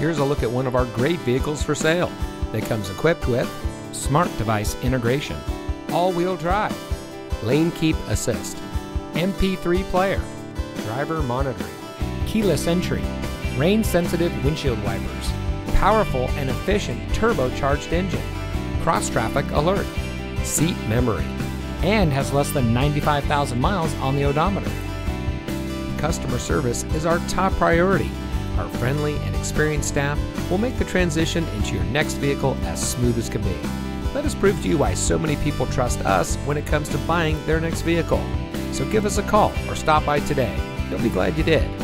Here's a look at one of our great vehicles for sale that comes equipped with smart device integration, all-wheel drive, lane keep assist, MP3 player, driver monitoring, keyless entry, rain sensitive windshield wipers, powerful and efficient turbocharged engine, cross traffic alert, seat memory, and has less than 95,000 miles on the odometer. Customer service is our top priority. Our friendly and experienced staff will make the transition into your next vehicle as smooth as can be. Let us prove to you why so many people trust us when it comes to buying their next vehicle. So give us a call or stop by today. You'll be glad you did.